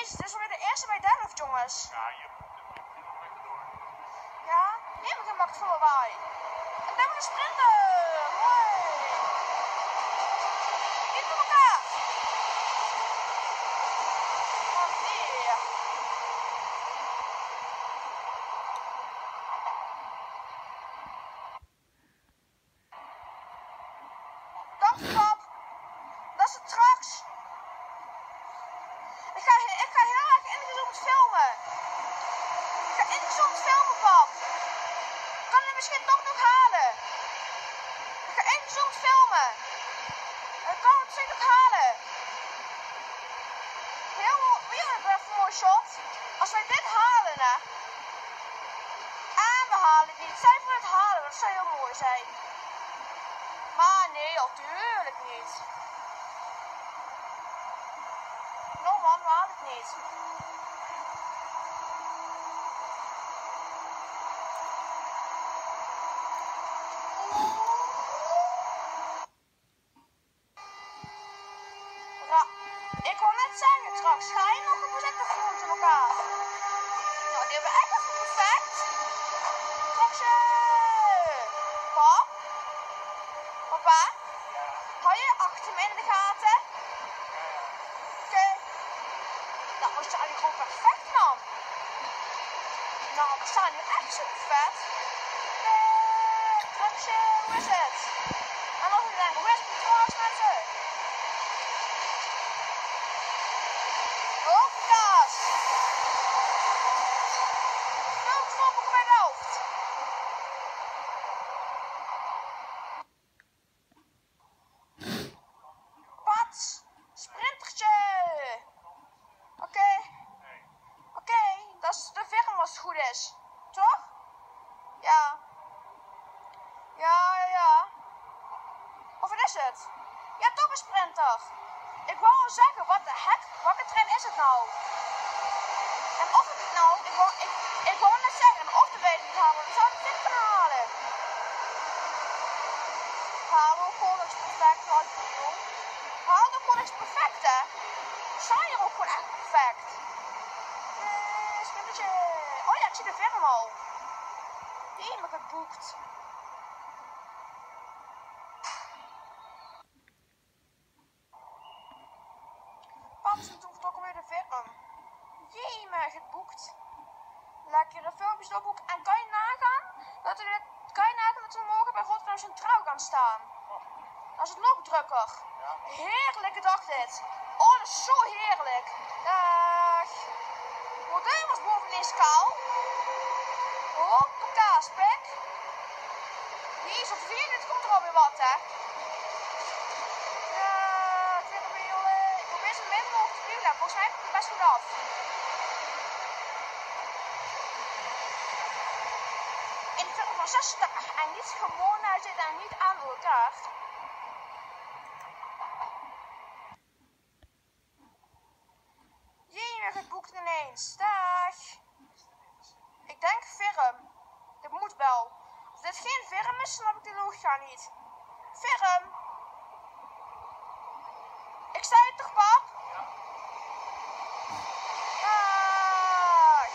Jezus, dit is weer de eerste bij Delft, jongens. Ja, je moet moet door. Ja, helemaal gemaakt voor lawaai. En dan een sprinter. Mooi. Niet voor elkaar. Oh nee. Dag pap. Dat is het straks. Ik ga, ik ga heel erg ingezoomd filmen. Ik ingezoomd filmen, pap. Kan je misschien toch nog halen? Ik ga ingezoomd filmen. Ik kan het zeker nog halen. Heel weer een mooi shot. Als wij dit halen, hè. En we halen niet. Zij voor het halen, dat zou heel mooi zijn. Maar nee, natuurlijk niet. No man, we halen het niet. Welke trein is het nou? En of het nou, ik wou, ik, wou net zeggen, of de weet niet halen, dan zou ik dit kunnen halen. Halo, Codex perfect, bedoel. Halo, Codex perfect, hè? Zijn ook gewoon echt perfect. Eh, sprintertje. Oh ja, ik zie de film al. Die heb ik geboekt. Paps en toen vertrokken weer de film. Jee, me geboekt. En kan je nagaan dat we kan je nagaan dat we morgen bij Rotterdam Centraal gaan staan? Dan is het nog drukker. Heerlijke dag dit. Oh, dat is zo heerlijk. Dag. Modern was bovenin kaal. Hoppaka, spek. Jezus, op vier dit komt er alweer wat, hè. Ja, ik vind het eh, Ik probeer zo min mogelijk te duwen. Volgens mij heb ik het best goed af. In de film van 60 en niet gewoon zitten en niet aan elkaar. Jee, weer geboekt ineens. Dag. Ik denk firm. Dit moet wel. Als dit geen firm is, snap ik de logica niet. Firm. Ik zei het toch, pap? Dag.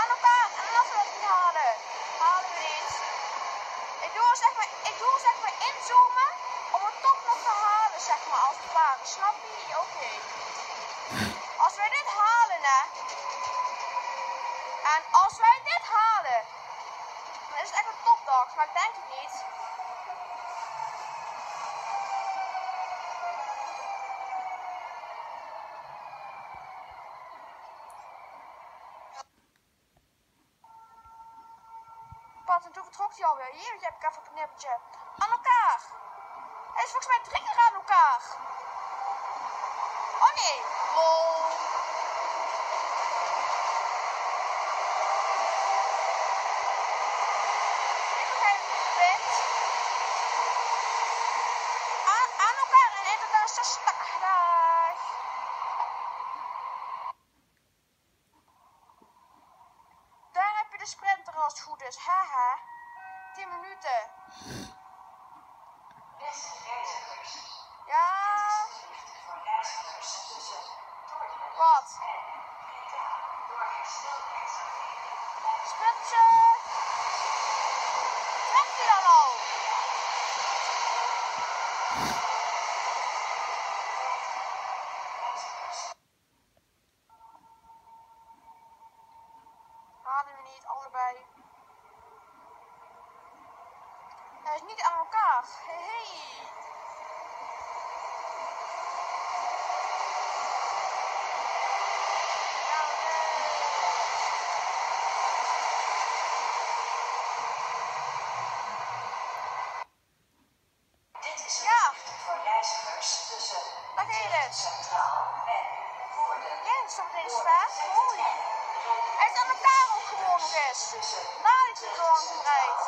Aan elkaar. En dan we het niet halen. Halen we niet. Ik doe zeg maar, ik doe zeg maar inzoomen om het toch nog te halen, zeg maar, als het ware. Snap je? Oké. Als wij dit halen, hè. En als wij dit halen, dan is het echt een topdag, maar ik denk het niet. Pat, en toen vertrok ik even een knippertje. Aan elkaar. Hij is volgens mij drie aan elkaar. Oh nee. 掌。gewoon nog eens. Tussen Na die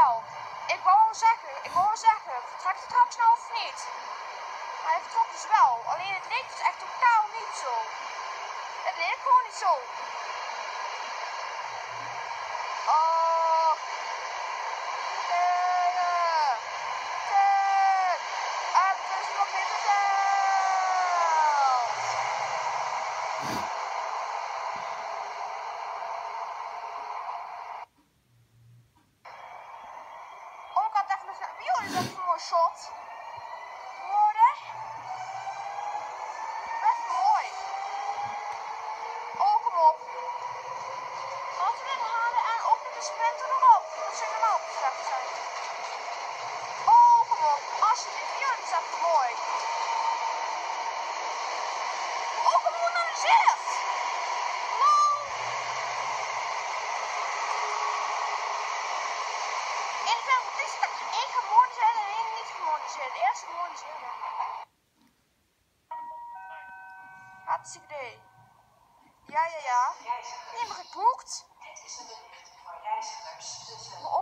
Ik wou al zeggen, ik wou al zeggen, vertrekt hij straks nou of niet? Maar hij vertrok dus wel. Alleen het leek dus echt totaal niet zo. Het leek gewoon niet zo. Oh. Tegen. Tegen. Het is nog niet verteld. Oh, ik had even nog... Joh, dit is echt een mooi shot. Worden. Best mooi. Oh, kom op. Laten we dit halen en ook met de sprinter erop. Dat zou normaal gezegd zijn. Oh, kom op. Alsjeblieft. Ja, dit is echt mooi. Oh, kom op naar de zicht. Hallo. In de film is dat één gemontiseerd en één niet gemontiseerd. De eerste gemontiseerde. Hartstikke idee. Ja, ja, ja. Die hebben geboekt. dit is een bericht voor reizigers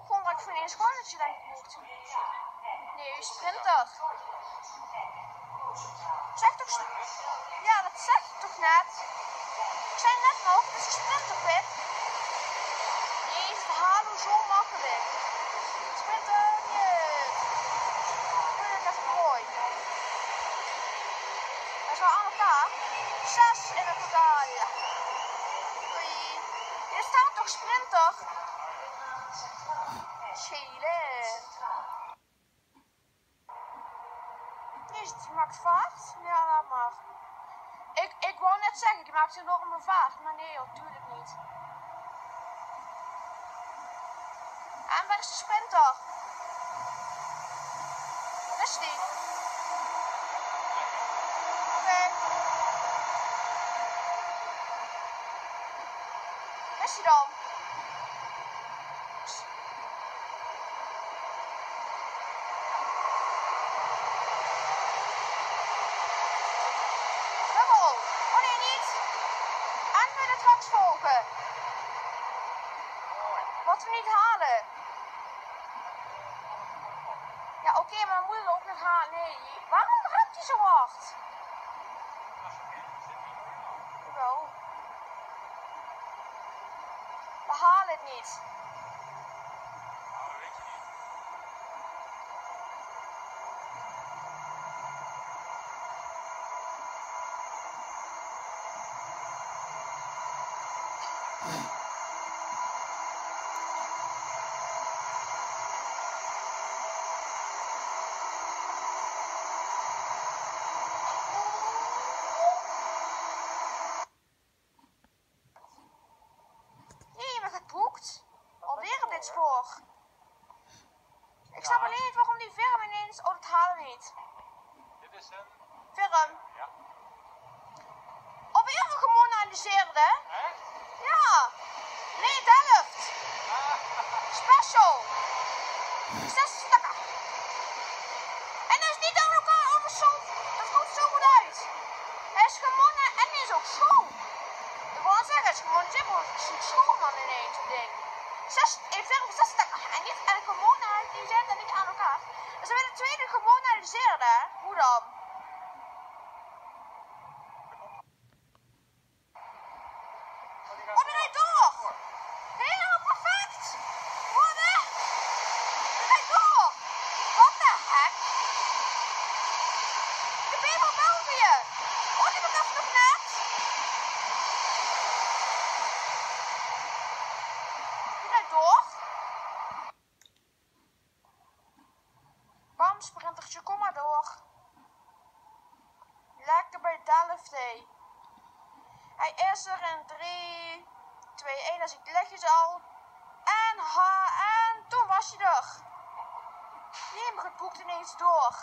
gewoon dat ik voor een schoonetje denk geboekt. Breda en Nee, sprinter. en Roosendaal. Zeg toch... Ja, dat zeg je toch net? Ik zei net nog, het is een sprinter, Pip. Nee, ze halen zo makkelijk. Sprinter, niet. Ik vind het echt mooi. Dat is wel aan elkaar. Zes in het totaal. Doei. Hier staat toch Schelen. Jezus, die maakt vaart? Ja, laat maar. Ik, ik wou net zeggen, die maakt enorme vaart. Maar nee joh, tuurlijk niet. En waar is de sprinter? Waar is die? Oké. Waar is die dan? Dubbel. Oh nee, niet. En we de traks volgen. Wat we niet halen. Ja, oké, maar we moeten ook nog halen. Nee, waarom remt hij zo hard? Jawel. We halen het niet.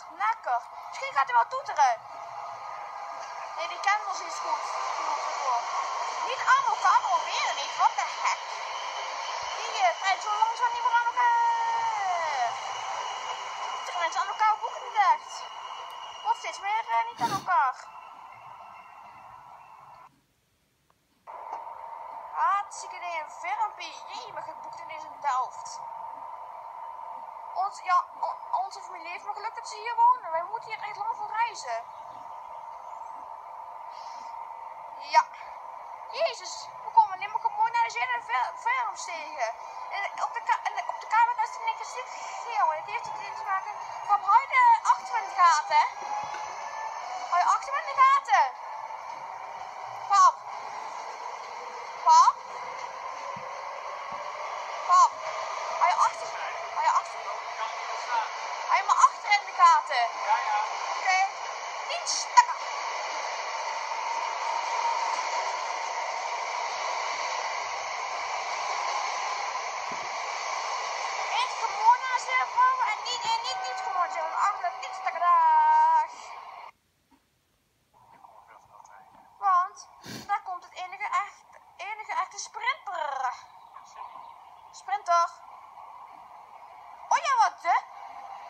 Lekker. Misschien gaat hij wel toeteren. Nee, die ons niet goed. Niet elkaar, maar weer niet. Wat de heck. Die uh, zo langzaam niet meer aan elkaar. Moeten mensen aan elkaar boeken echt. Of steeds meer uh, niet aan elkaar. Hartstikke idee, een filmpje. Jemig, het boekt ineens in Delft. Ons, ja, o- onze familie heeft maar geluk dat ze hier wonen. Wij moeten hier echt lang voor reizen. Ja. Jezus, we komen alleen maar gewoon naar de zin films tegen. En op de, ka en op de camera is er niks zit geel. En het heeft het te maken. Achter in de gaten. In de gaten. Pap. Pap. Pap. Hou je achter. Hou je achter. Hou je maar achter in de gaten. Ja, ja. Oké. Niet stakken. Eet gewoon naar zijn vrouw en niet, en niet, niet gewoon zijn. Ach, dat niet stakken dag. Ik kom veel te veel tegen. Want daar komt het enige, echt, enige echte sprinter. Sprinter. Oh ja, wat de?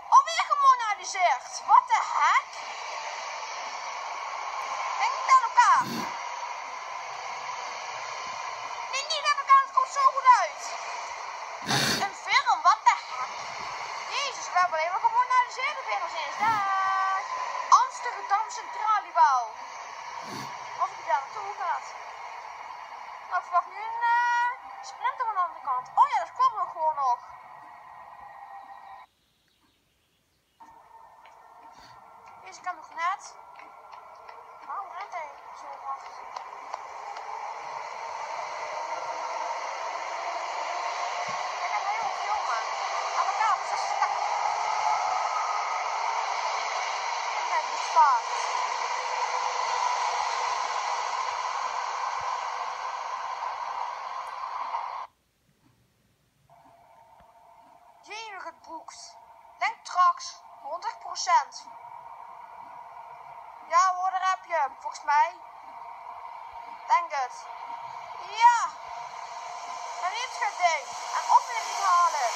Alweer gemonaliseerd. Wat de heck? Denk niet aan elkaar. Nee, niet aan elkaar. Het komt zo goed uit. Een film, wat de heck? We hebben alleen maar gemonaliseerde films eens. Dag. Amsterdam Centralebouw. Of ik daar naartoe gaat. Nou, ik verwacht nu een eh, sprinter aan de andere kant. Oh ja, dat kwam ook gewoon nog. Deze kan nog net. Waarom rent hij zo hard? Ik ga heel filmen. Aan elkaar, dat is stak. Ik ben bespaard. Jemig het boekt. Denk straks 100%. Ja hoor, daar heb je hem, volgens mij. Denk het. Ja! En niet het ding. En op wil ik niet halen.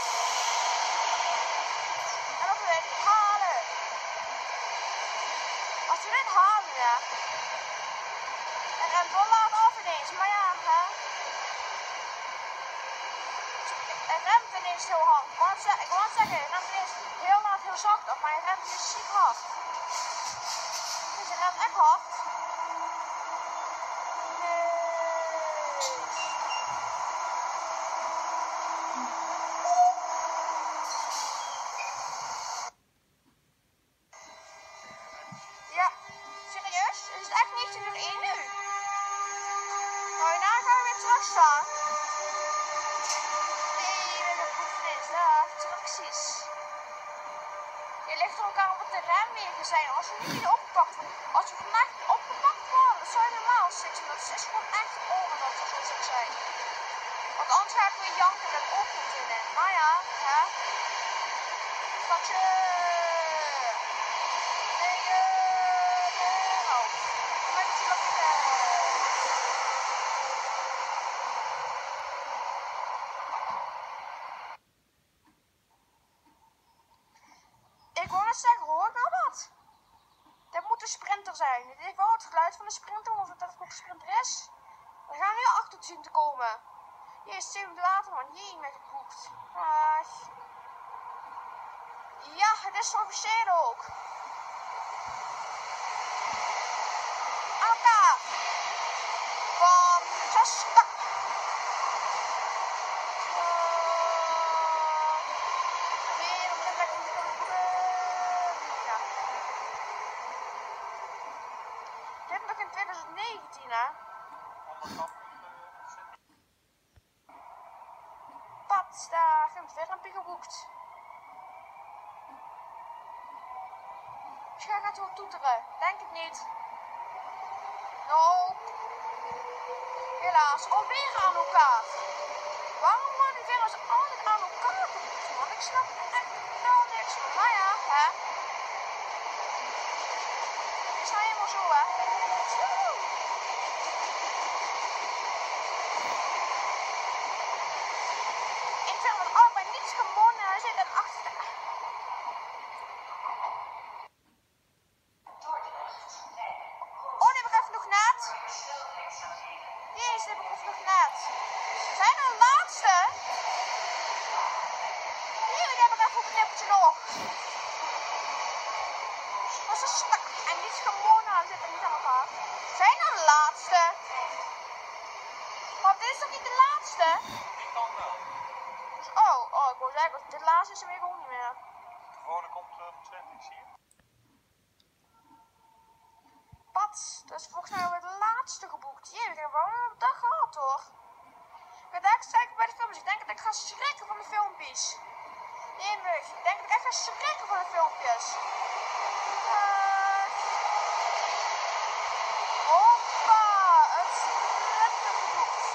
En op wil ik niet halen. Als je dit halen, ja. En remt wel laat af ineens, maar ja, hè. Hij remt ineens heel hard. Ik wou net zeggen, ik wou net zeggen, hij remt ineens heel laat heel zacht af, maar hij remt dus ziek de zijn als je niet opgepakt wordt. Als je vandaag opgepakt wordt, dat zou je normaal zitten. Dat is gewoon echt ongenot, zoals ik zei. Want anders ga ik weer janken dat ook niet in. Maar ja, hè. Straks, eh... Nee, eh... Oh. Maar het is nog, eh... Ik wou net zeggen, hoor nou wat? Dit moet een sprinter zijn. Dit heeft wel het geluid van een sprinter, of dat het ook een sprinter is. We gaan nu achter zien te komen. Hier is 7 minuten later, man. Jee, met geboekt. Ah. Ja, het is officieel ook. Aan elkaar. Van zes stak. Weer om de plek om te komen. Ja. Dit nog in 2019, hè? Pat, daar een geboekt. Misschien gaat wel toeteren. Denk het niet. No. Helaas, alweer aan elkaar. Waarom worden die vingers altijd aan elkaar geboekt, man? Ik snap echt wel niks van. Maar ja, hè. Het is nou helemaal zo, hè. Tjoe. Ik vind van allebei niets gewonnen. Hij zit een achtste. Dordrecht en Oh, die heb ik even nog net. herstelwerkzaamheden. Jezus, die heb ik even nog net. Zijn er een laatste? Hier, die heb ik even een knippertje nog. Dat is stak. En niets gewonnen. Hij zit er niet aan elkaar. Zijn er een laatste? Pap, dit is toch niet de laatste? Die kan wel. Dus, oh, oh, ik de laatste is er weer gewoon niet meer. De volgende komt uh, 20, zie je? Pat, dat is volgens mij de laatste geboekt. Jee, we hebben wel een dag gehad hoor. Ik ben echt zeker bij de filmpjes. Ik denk dat ik ga schrikken van de filmpjes. Nee, ik denk dat ik echt ga schrikken van de filmpjes. Eh, Hoppa, het is geboekt.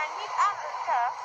En niet aan de kar.